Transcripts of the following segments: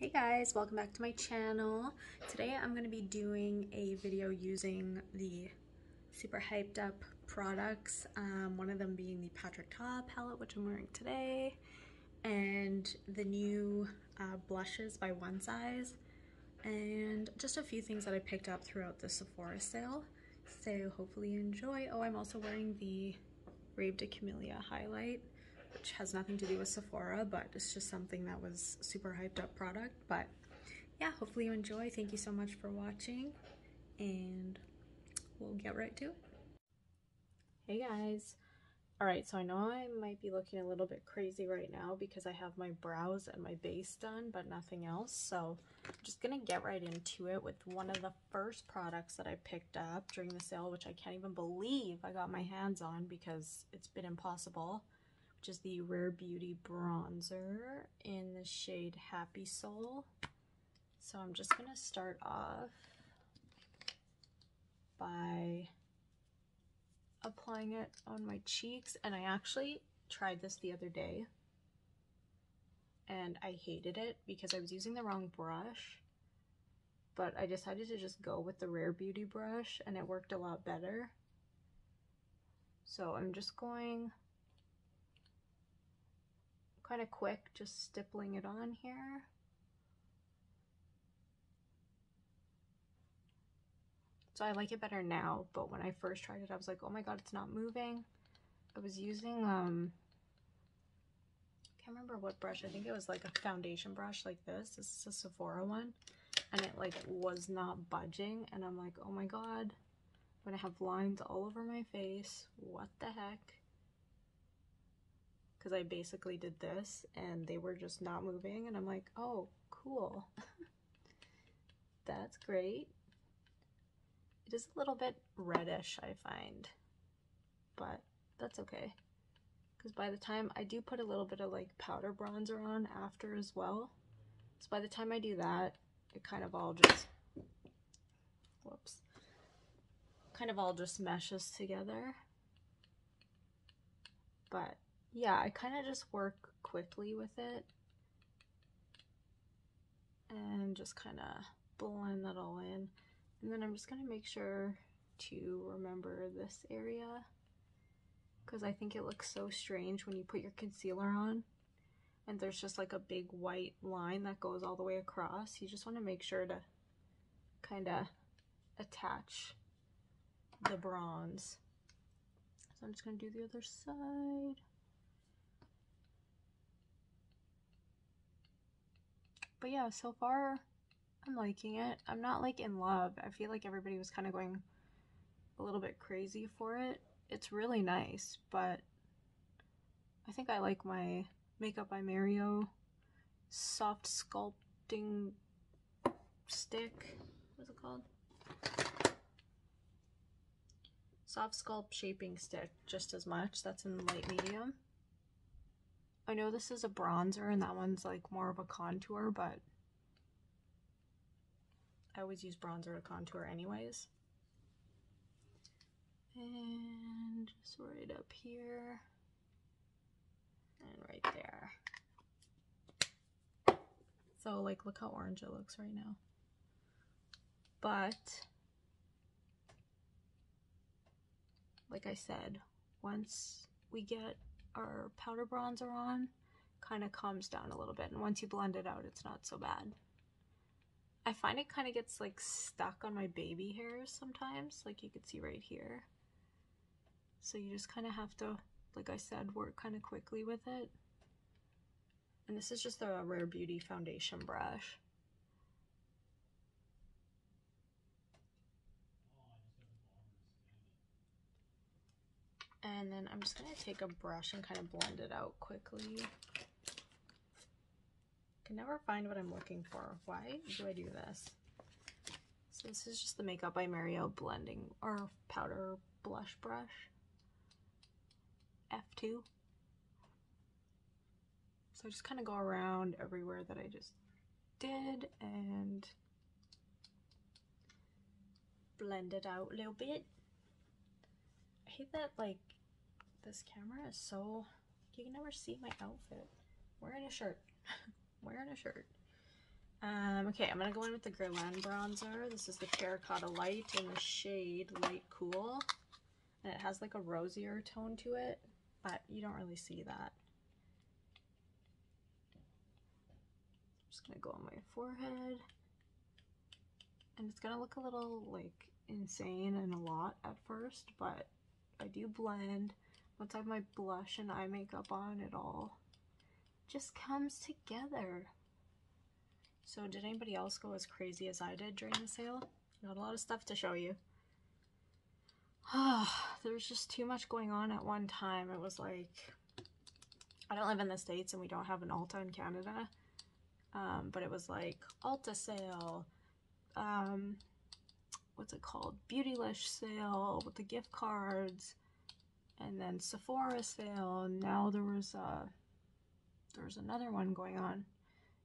Hey guys, welcome back to my channel. Today I'm going to be doing a video using the super hyped up products, um, one of them being the Patrick Ta palette, which I'm wearing today, and the new uh, blushes by One Size, and just a few things that I picked up throughout the Sephora sale. So hopefully you enjoy. Oh, I'm also wearing the Reve de Camelia highlight which has nothing to do with Sephora, but it's just something that was super hyped up product. But yeah, hopefully you enjoy. Thank you so much for watching, and we'll get right to it. Hey guys. Alright, so I know I might be looking a little bit crazy right now because I have my brows and my base done, but nothing else. So I'm just to get right into it with one of the first products that I picked up during the sale, which I can't even believe I got my hands on because it's been impossible which is the Rare Beauty Bronzer in the shade Happy Sol. So I'm just going to start off by applying it on my cheeks. And I actually tried this the other day and I hated it because I was using the wrong brush. But I decided to just go with the Rare Beauty brush and it worked a lot better. So I'm just going kind of quick, just stippling it on here. So I like it better now, but when I first tried it, I was like, oh my god, it's not moving. I was using, um, I can't remember what brush. I think it was like a foundation brush like this. This is a Sephora one. And it like was not budging. And I'm like, oh my god, I'm gonna have lines all over my face. What the heck? Because I basically did this and they were just not moving and I'm like, oh, cool. That's great. It is a little bit reddish, I find, but that's okay. Because by the time I do put a little bit of like powder bronzer on after as well. So by the time I do that, it kind of all just, whoops, kind of all just meshes together. But yeah, I kind of just work quickly with it and just kind of blend that all in. And then I'm just going to make sure to remember this area because I think it looks so strange when you put your concealer on and there's just like a big white line that goes all the way across. You just want to make sure to kind of attach the bronze. So I'm just going to do the other side. But yeah, so far I'm liking it. I'm not like in love. I feel like everybody was kind of going a little bit crazy for it. It's really nice, but I think I like my Makeup by Mario soft sculpting stick. What's it called? Soft sculpt shaping stick just as much. That's in light medium. I know this is a bronzer and that one's like more of a contour, but I always use bronzer to contour anyways. And just right up here and right there. So like look how orange it looks right now. But like I said, once we get our powder bronzer on, kind of calms down a little bit. And once you blend it out, it's not so bad. I find it kind of gets like stuck on my baby hairs sometimes, like you could see right here. So you just kind of have to, like I said, work kind of quickly with it. And this is just a Rare Beauty foundation brush. And then I'm just going to take a brush and kind of blend it out quickly. can never find what I'm looking for. Why do I do this? So this is just the Makeup by Mario blending or powder blush brush. F2. So I just kind of go around everywhere that I just did and blend it out a little bit. I hate that like this camera is so you can never see my outfit. wearing a shirt. wearing a shirt. Um, okay, I'm gonna go in with the Guerlain bronzer. This is the Terracotta Light in the shade Light Cool. And it has like a rosier tone to it, but you don't really see that. I'm just gonna go on my forehead. And it's gonna look a little like insane and a lot at first, but I do blend. Once I have my blush and eye makeup on, it all just comes together. So did anybody else go as crazy as I did during the sale? Got a lot of stuff to show you. there was just too much going on at one time. It was like, I don't live in the States and we don't have an Ulta in Canada. Um, but it was like Ulta sale, um, what's it called? Beautylish sale with the gift cards, and then Sephora sale. And now there was uh, there was another one going on,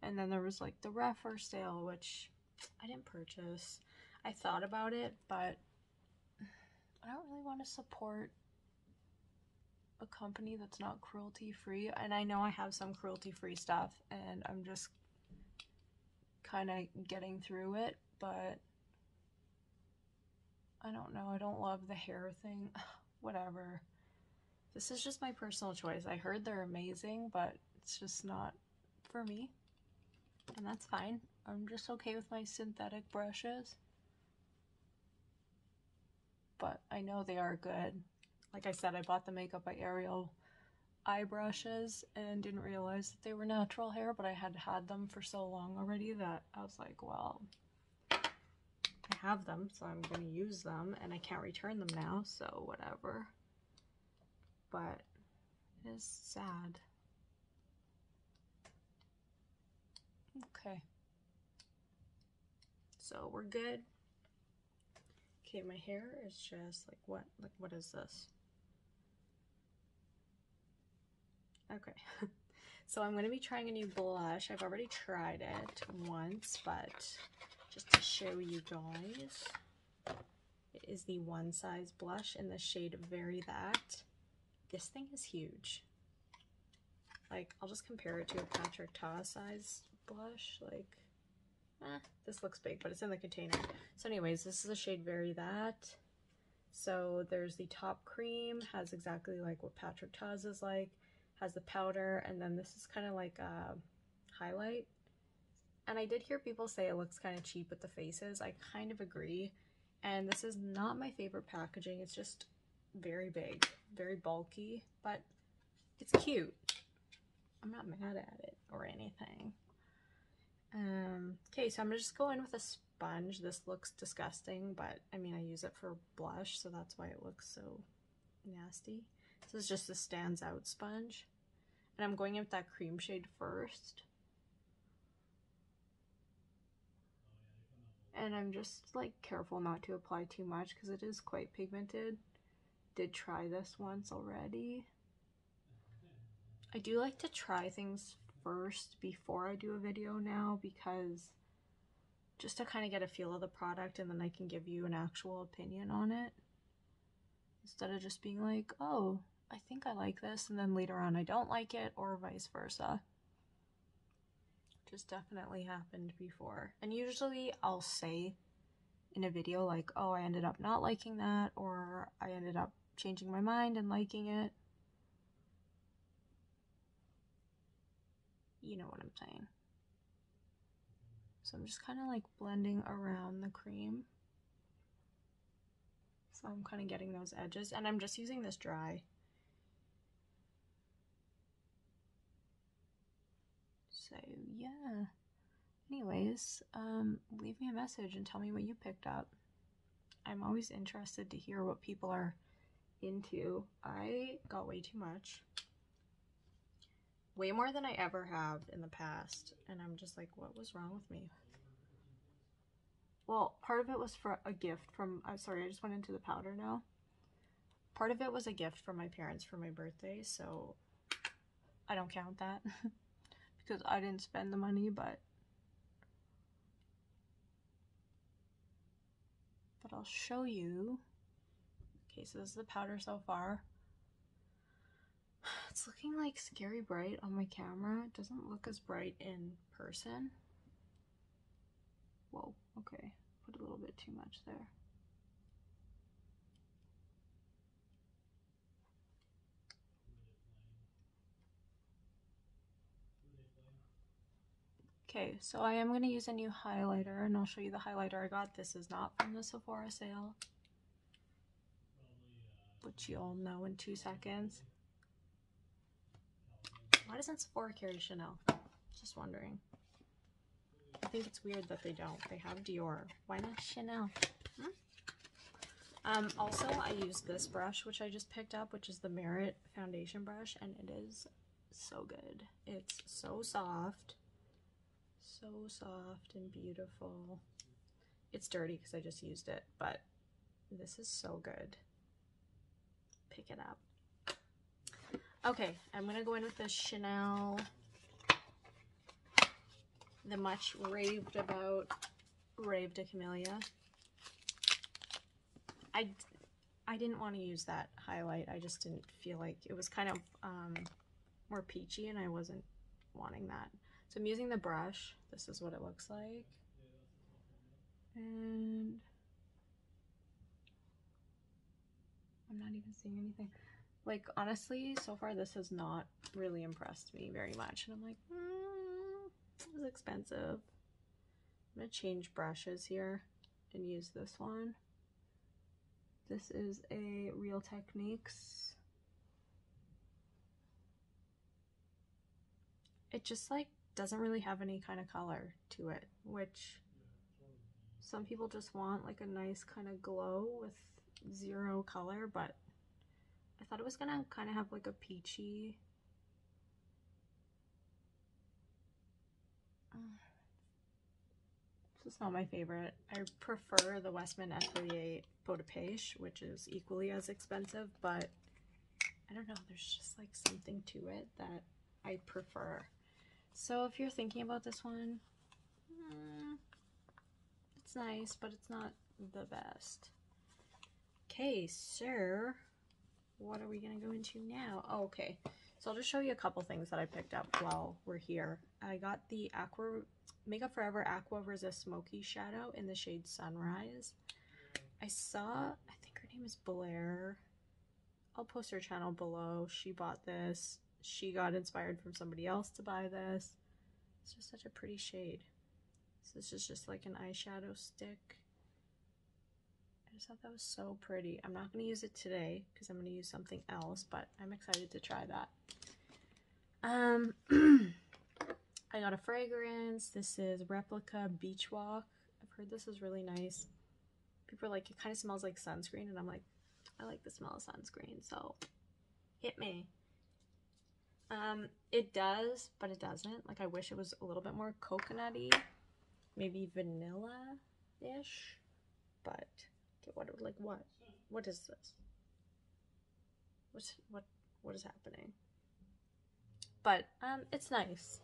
and then there was like the Rephr sale, which I didn't purchase. I thought about it, but I don't really want to support a company that's not cruelty free. And I know I have some cruelty free stuff, and I'm just kind of getting through it, but I don't know. I don't love the hair thing. Whatever. This is just my personal choice. I heard they're amazing, but it's just not for me. And that's fine. I'm just okay with my synthetic brushes. But I know they are good. Like I said, I bought the Makeup by Ariel eye brushes and didn't realize that they were natural hair, but I had had them for so long already that I was like, well, I have them, so I'm going to use them, and I can't return them now, so whatever. But it is sad. Okay. So we're good. Okay, my hair is just like what? Like what is this? Okay. so I'm going to be trying a new blush. I've already tried it once, but just to show you guys. It is the One Size blush in the shade Very That. This thing is huge. Like, I'll just compare it to a Patrick Ta size blush. Like, eh, this looks big, but it's in the container. So anyways, this is the shade Very That. So there's the top cream, has exactly like what Patrick Ta's is like, has the powder, and then this is kind of like a highlight and I did hear people say it looks kind of cheap with the faces. I kind of agree. And this is not my favorite packaging. It's just very big, very bulky, but it's cute. I'm not mad at it or anything. Um, okay, so I'm gonna just going with a sponge. This looks disgusting, but I mean, I use it for blush, so that's why it looks so nasty. This is just a stands out sponge. And I'm going in with that cream shade first. and I'm just like careful not to apply too much because it is quite pigmented. Did try this once already. I do like to try things first before I do a video now because just to kind of get a feel of the product and then I can give you an actual opinion on it instead of just being like, oh, I think I like this and then later on I don't like it or vice versa just definitely happened before. And usually I'll say in a video like, oh, I ended up not liking that, or I ended up changing my mind and liking it. You know what I'm saying. So I'm just kind of like blending around the cream. So I'm kind of getting those edges, and I'm just using this dry. So yeah. Anyways, um, leave me a message and tell me what you picked up. I'm always interested to hear what people are into. I got way too much. Way more than I ever have in the past. And I'm just like, what was wrong with me? Well, part of it was for a gift from, I'm sorry, I just went into the powder now. Part of it was a gift from my parents for my birthday, so I don't count that. because I didn't spend the money, but but I'll show you. Okay, so this is the powder so far. It's looking like scary bright on my camera. It doesn't look as bright in person. Whoa, okay. Put a little bit too much there. Okay, so I am going to use a new highlighter and I'll show you the highlighter I got. This is not from the Sephora sale, which you'll know in two seconds. Why doesn't Sephora carry Chanel? Just wondering. I think it's weird that they don't. They have Dior. Why not Chanel? Hmm? Um, also, I use this brush, which I just picked up, which is the Merit foundation brush, and it is so good. It's so soft so soft and beautiful. It's dirty because I just used it, but this is so good. Pick it up. Okay, I'm going to go in with the Chanel, the much raved about Reve de Camelia. I, I didn't want to use that highlight. I just didn't feel like it was kind of um, more peachy and I wasn't wanting that. So I'm using the brush. This is what it looks like. And I'm not even seeing anything. Like, honestly, so far this has not really impressed me very much. And I'm like, mm, is expensive. I'm going to change brushes here and use this one. This is a Real Techniques. It just like doesn't really have any kind of color to it, which some people just want like a nice kind of glow with zero color, but I thought it was gonna kind of have like a peachy this is not my favorite. I prefer the Westman Atelier Peau de Pêche, which is equally as expensive, but I don't know, there's just like something to it that I prefer. So if you're thinking about this one, mm, it's nice, but it's not the best. Okay, so what are we going to go into now? Oh, okay, so I'll just show you a couple things that I picked up while we're here. I got the Aqua Makeup Forever Aqua Resist Smoky Shadow in the shade Sunrise. I saw, I think her name is Blair. I'll post her channel below. She bought this she got inspired from somebody else to buy this. It's just such a pretty shade. So this is just like an eyeshadow stick. I just thought that was so pretty. I'm not going to use it today because I'm going to use something else, but I'm excited to try that. Um, I got a fragrance. This is Replica Beach Walk. I've heard this is really nice. People are like, it kind of smells like sunscreen, and I'm like, I like the smell of sunscreen, so hit me. Um, it does, but it doesn't. Like, I wish it was a little bit more coconutty, maybe vanilla-ish, but, what, like, what? What is this? What's, what, what is happening? But, um, it's nice.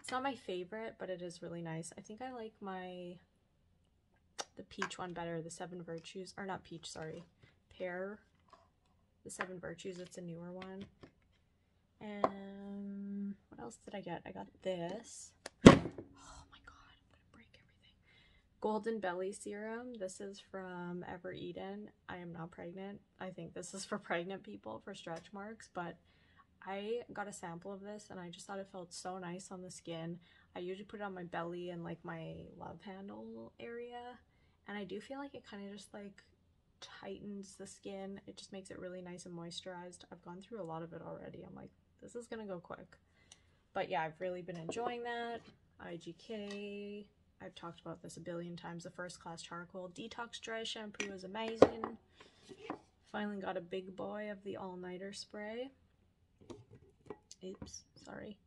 It's not my favorite, but it is really nice. I think I like my, the peach one better, the Seven Virtues, or not peach, sorry, pear, the Seven Virtues, it's a newer one. And what else did I get? I got this. Oh my god, I'm gonna break everything. Golden Belly Serum. This is from Evereden. I am not pregnant. I think this is for pregnant people for stretch marks, but I got a sample of this and I just thought it felt so nice on the skin. I usually put it on my belly and like my love handle area. And I do feel like it kind of just like tightens the skin. It just makes it really nice and moisturized. I've gone through a lot of it already. I'm like, this is gonna go quick. But yeah, I've really been enjoying that. IGK, I've talked about this a billion times. The First Class Charcoal Detox Dry Shampoo is amazing. Finally got a big boy of the All-Nighter Spray. Oops, sorry.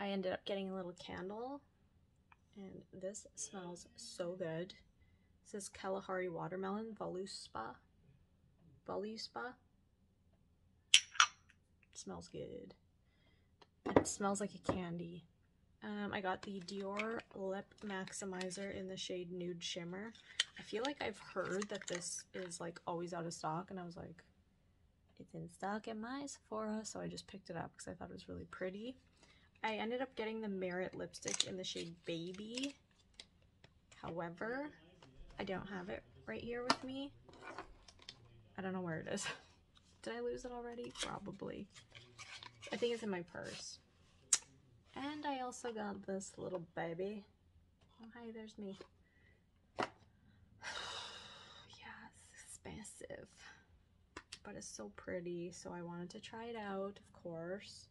I ended up getting a little candle. And this smells so good. This is Kalahari Watermelon Voluspa. Voluspa smells good. It smells like a candy. Um, I got the Dior Lip Maximizer in the shade Nude Shimmer. I feel like I've heard that this is like always out of stock and I was like, it's in stock at my Sephora, so I just picked it up because I thought it was really pretty. I ended up getting the Merit lipstick in the shade Baby. However, I don't have it right here with me. I don't know where it is. Did I lose it already? Probably. I think it's in my purse. And I also got this little baby. Oh, hi, there's me. yeah, it's expensive. But it's so pretty, so I wanted to try it out, of course.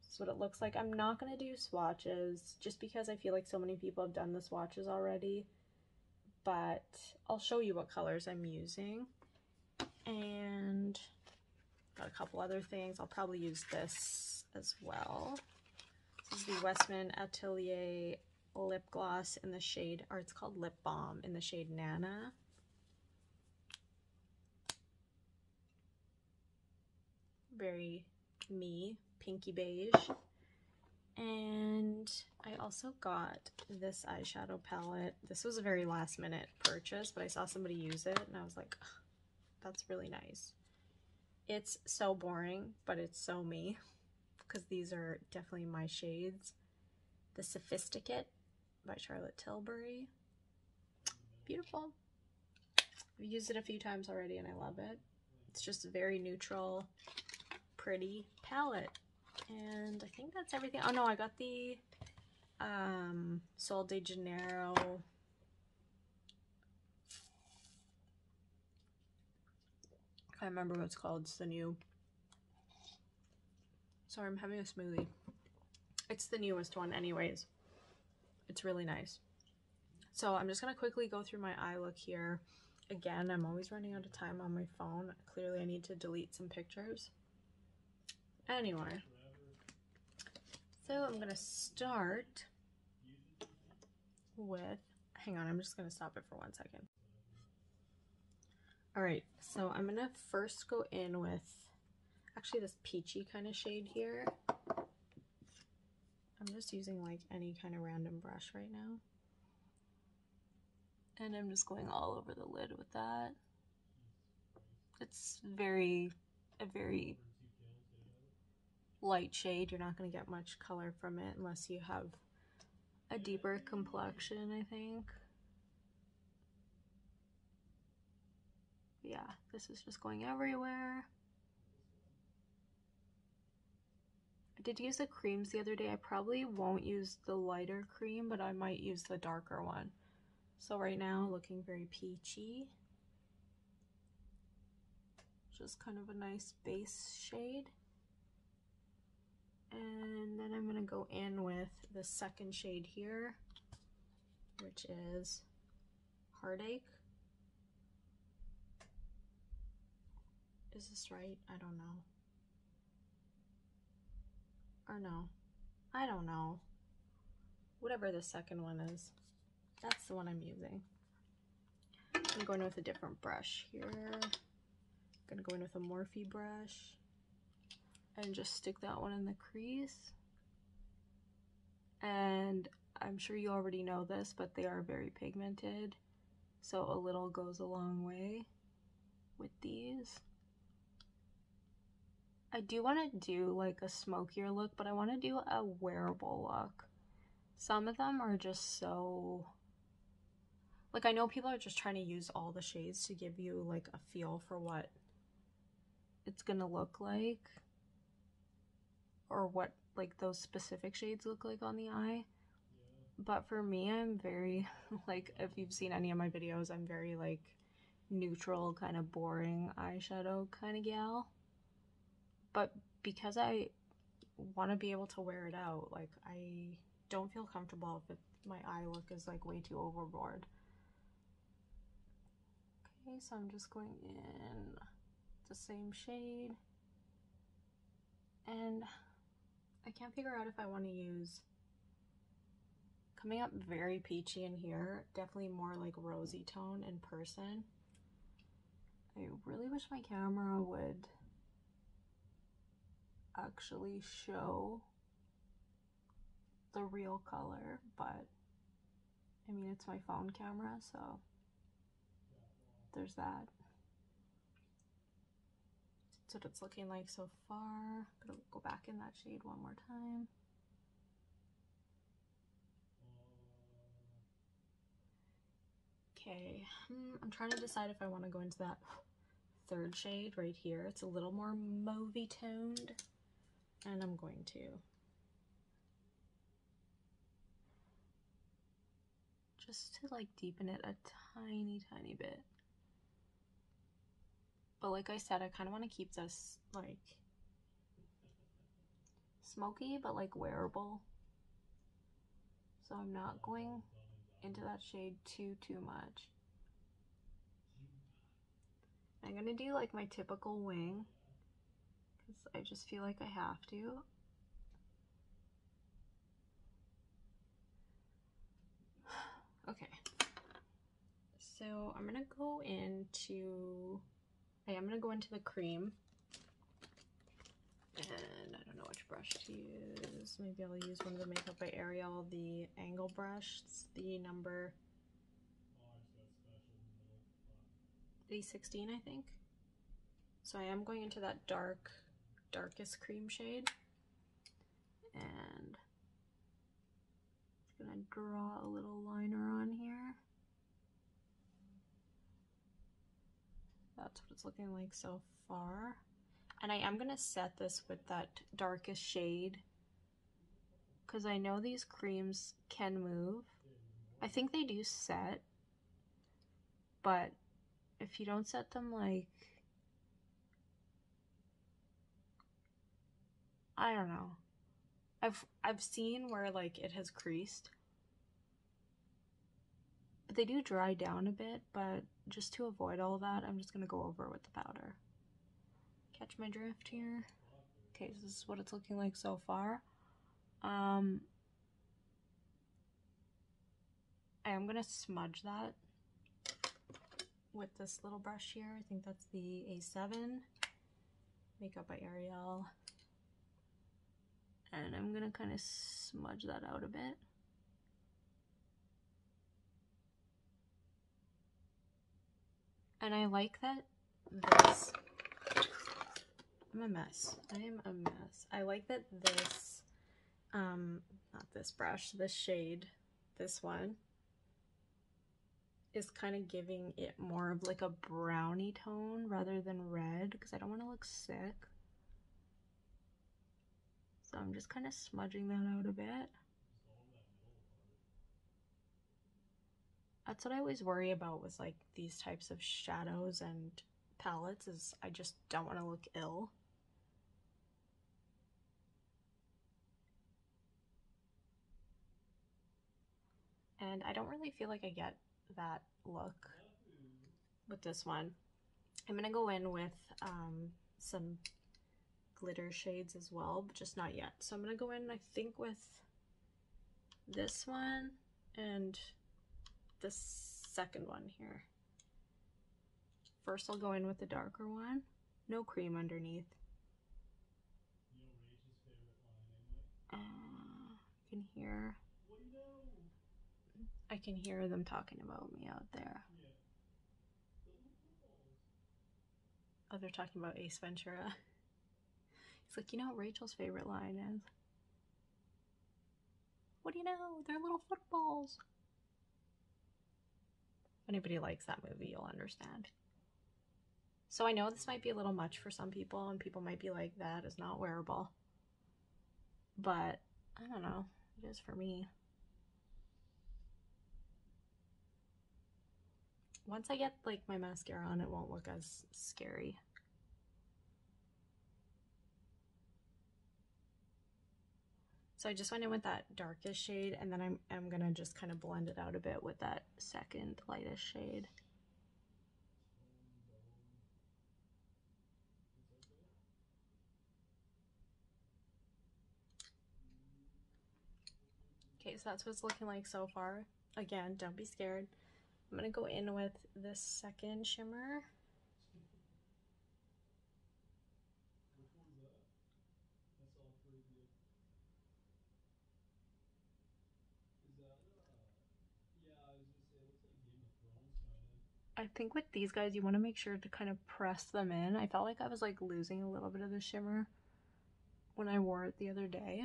This is what it looks like. I'm not going to do swatches, just because I feel like so many people have done the swatches already. But I'll show you what colors I'm using. And got a couple other things. I'll probably use this as well. This is the Westman Atelier lip gloss in the shade, or it's called Lip Balm in the shade Nana. Very me, pinky beige. And I also got this eyeshadow palette. This was a very last minute purchase, but I saw somebody use it and I was like, that's really nice. It's so boring, but it's so me because these are definitely my shades. The Sophisticate by Charlotte Tilbury. Beautiful. I've used it a few times already and I love it. It's just a very neutral, pretty palette. And I think that's everything. Oh no, I got the um, Sol de Janeiro I remember what it's called. It's the new. Sorry, I'm having a smoothie. It's the newest one anyways. It's really nice. So I'm just going to quickly go through my eye look here. Again, I'm always running out of time on my phone. Clearly I need to delete some pictures. Anyway. So I'm going to start with... Hang on, I'm just going to stop it for one second. Alright, so I'm going to first go in with actually this peachy kind of shade here. I'm just using like any kind of random brush right now. And I'm just going all over the lid with that. It's very, a very light shade. You're not going to get much color from it unless you have a deeper complexion, I think. yeah, this is just going everywhere. I did use the creams the other day. I probably won't use the lighter cream, but I might use the darker one. So right now, looking very peachy. Just kind of a nice base shade. And then I'm going to go in with the second shade here, which is Heartache. Is this right? I don't know. Or no. I don't know. Whatever the second one is. That's the one I'm using. I'm going with a different brush here. I'm gonna go in with a Morphe brush and just stick that one in the crease. And I'm sure you already know this, but they are very pigmented. So a little goes a long way with these. I do want to do like a smokier look, but I want to do a wearable look. Some of them are just so... Like, I know people are just trying to use all the shades to give you like a feel for what it's gonna look like. Or what like those specific shades look like on the eye. But for me, I'm very, like, if you've seen any of my videos, I'm very, like, neutral, kind of boring eyeshadow kind of gal but because I want to be able to wear it out, like I don't feel comfortable if it, my eye look is like way too overboard. Okay, so I'm just going in the same shade. And I can't figure out if I want to use coming up very peachy in here, definitely more like rosy tone in person. I really wish my camera would actually show the real color, but I mean, it's my phone camera, so there's that. That's what it's looking like so far. Gonna go back in that shade one more time. Okay, hmm, I'm trying to decide if I want to go into that third shade right here. It's a little more mauvey toned, and I'm going to. Just to like deepen it a tiny, tiny bit. But like I said, I kind of want to keep this like smoky, but like wearable. So I'm not going into that shade too, too much. I'm gonna do like my typical wing because I just feel like I have to. Okay, so I'm gonna go into, I am gonna go into the cream and I don't know which brush to use. Maybe I'll use one of the Makeup by Ariel, the angle brush. It's the number A16, I think. So I am going into that dark, darkest cream shade. And I'm gonna draw a little liner on here. That's what it's looking like so far. And I am to set this with that darkest shade because I know these creams can move. I think they do set, but if you don't set them like, I don't know. I've I've seen where like it has creased. But they do dry down a bit, but just to avoid all that, I'm just going to go over with the powder. Catch my drift here? Okay, so this is what it's looking like so far. Um, I am going to smudge that with this little brush here. I think that's the A7 Makeup by Ariel. And I'm to kind of smudge that out a bit. And I like that this I'm a mess. I am a mess. I like that this, um, not this brush, this shade, this one, is kind of giving it more of like a brownie tone rather than red because I don't want to look sick. So I'm just kind of smudging that out a bit. That's what I always worry about with like these types of shadows and palettes is I just don't want to look ill. and I don't really feel like I get that look with this one. I'm gonna go in with um, some glitter shades as well, but just not yet. So I'm gonna go in, I think, with this one and the second one here. First I'll go in with the darker one. No cream underneath. Uh, you can hear I can hear them talking about me out there. Oh, they're talking about Ace Ventura. He's like, you know what Rachel's favorite line is? What do you know? They're little footballs. If anybody likes that movie, you'll understand. So I know this might be a little much for some people, and people might be like, that is not wearable. But, I don't know. It is for me. Once I get like my mascara on, it won't look as scary. So I just went in with that darkest shade and then I'm, I'm gonna just kind of blend it out a bit with that second lightest shade. Okay, so that's what it's looking like so far. Again, don't be scared. I'm gonna go in with this second shimmer. I think with these guys, you want to make sure to kind of press them in. I felt like I was like losing a little bit of the shimmer when I wore it the other day.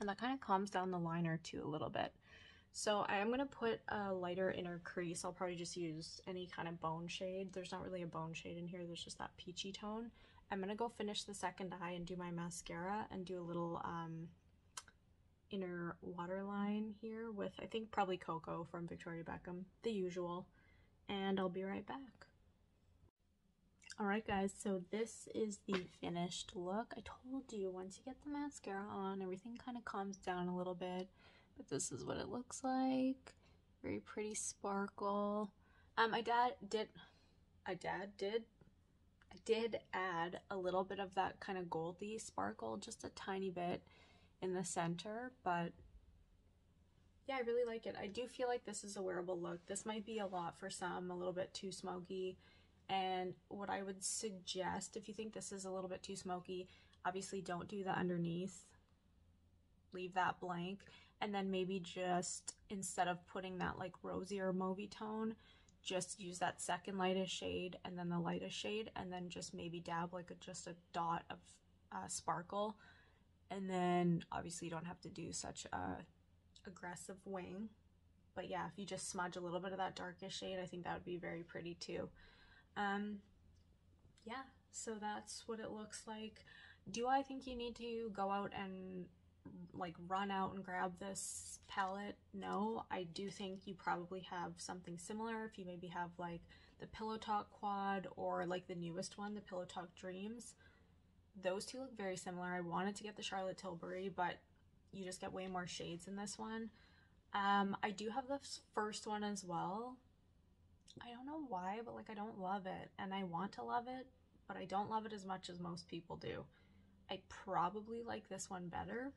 And that kind of calms down the liner too a little bit. So I am going to put a lighter inner crease. I'll probably just use any kind of bone shade. There's not really a bone shade in here. There's just that peachy tone. I'm going to go finish the second eye and do my mascara and do a little um, inner waterline here with, I think, probably Cocoa from Victoria Beckham, the usual. And I'll be right back. Alright guys, so this is the finished look. I told you, once you get the mascara on, everything kind of calms down a little bit. But this is what it looks like. Very pretty sparkle. Um, my dad did, my dad did, I did add a little bit of that kind of goldy sparkle, just a tiny bit in the center, but yeah, I really like it. I do feel like this is a wearable look. This might be a lot for some, a little bit too smoky. And what I would suggest, if you think this is a little bit too smoky, obviously don't do the underneath. Leave that blank. And then maybe just, instead of putting that like rosier mauvey tone, just use that second lightest shade and then the lightest shade and then just maybe dab like a, just a dot of uh, sparkle. And then obviously you don't have to do such a aggressive wing. But yeah, if you just smudge a little bit of that darkest shade, I think that would be very pretty too. Um, yeah, so that's what it looks like. Do I think you need to go out and like run out and grab this palette? No, I do think you probably have something similar if you maybe have like the Pillow Talk Quad or like the newest one, the Pillow Talk Dreams. Those two look very similar. I wanted to get the Charlotte Tilbury, but you just get way more shades in this one. Um, I do have the first one as well. I don't know why, but like I don't love it and I want to love it, but I don't love it as much as most people do. I probably like this one better,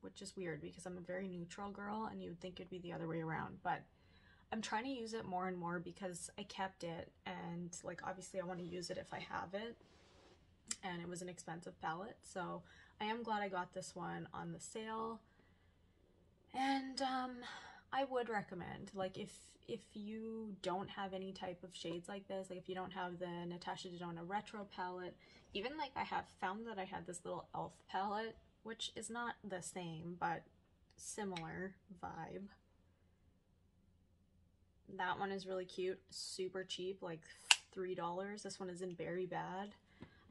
which is weird because I'm a very neutral girl and you would think it'd be the other way around, but I'm trying to use it more and more because I kept it and like obviously I want to use it if I have it and it was an expensive palette so I am glad I got this one on the sale and um I would recommend like if if you don't have any type of shades like this, like if you don't have the Natasha Denona Retro palette, even like I have found that I had this little e.l.f. palette, which is not the same, but similar vibe. That one is really cute, super cheap, like $3. This one isn't very bad.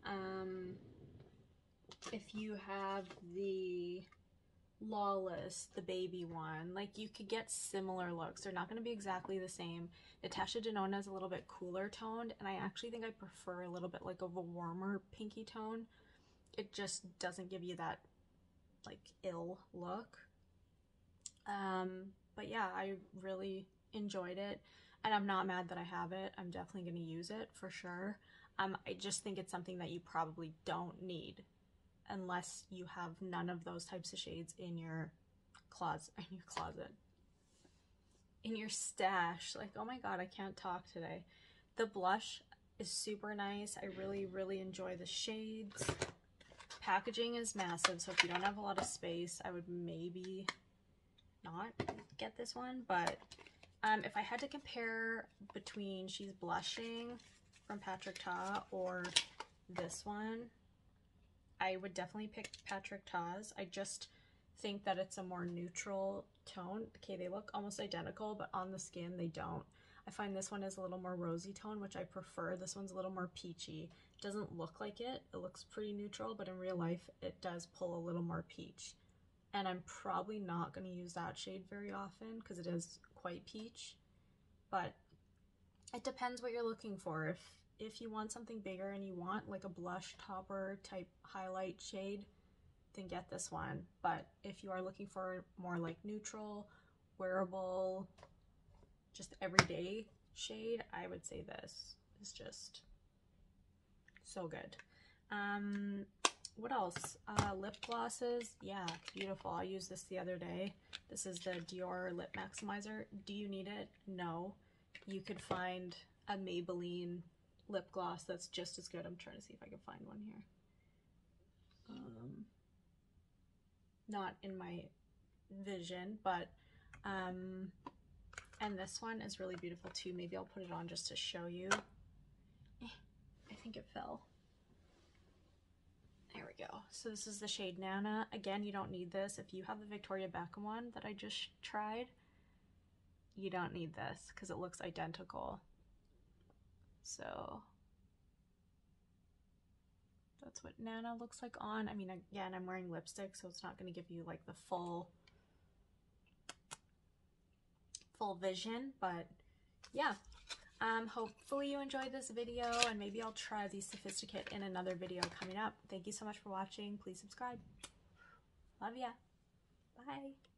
Um, if you have the Lawless, the baby one. Like you could get similar looks. They're not going to be exactly the same. Natasha Denona is a little bit cooler toned and I actually think I prefer a little bit like of a warmer pinky tone. It just doesn't give you that like ill look. Um, but yeah, I really enjoyed it and I'm not mad that I have it. I'm definitely going to use it for sure. Um, I just think it's something that you probably don't need unless you have none of those types of shades in your closet in your closet in your stash. Like oh my god I can't talk today. The blush is super nice. I really really enjoy the shades. Packaging is massive so if you don't have a lot of space I would maybe not get this one but um, if I had to compare between she's blushing from Patrick Ta or this one I would definitely pick Patrick Ta's. I just think that it's a more neutral tone. Okay, they look almost identical, but on the skin they don't. I find this one is a little more rosy tone, which I prefer. This one's a little more peachy. Doesn't look like it. It looks pretty neutral, but in real life, it does pull a little more peach. And I'm probably not going to use that shade very often because it is quite peach. But it depends what you're looking for. If if you want something bigger and you want like a blush topper type highlight shade, then get this one. But if you are looking for more like neutral, wearable, just everyday shade, I would say this is just so good. Um, what else? Uh, lip glosses. Yeah, beautiful. I used this the other day. This is the Dior Lip Maximizer. Do you need it? No. You could find a Maybelline lip gloss that's just as good. I'm trying to see if I can find one here. Um, not in my vision, but um, and this one is really beautiful too. Maybe I'll put it on just to show you. Eh, I think it fell. There we go. So this is the shade Nana. Again, you don't need this. If you have the Victoria Beckham one that I just tried, you don't need this because it looks identical. So that's what Nana looks like on. I mean, again, I'm wearing lipstick, so it's not going to give you like the full full vision, but yeah. Um, hopefully you enjoyed this video and maybe I'll try the Sophisticate in another video coming up. Thank you so much for watching. Please subscribe. Love ya. Bye.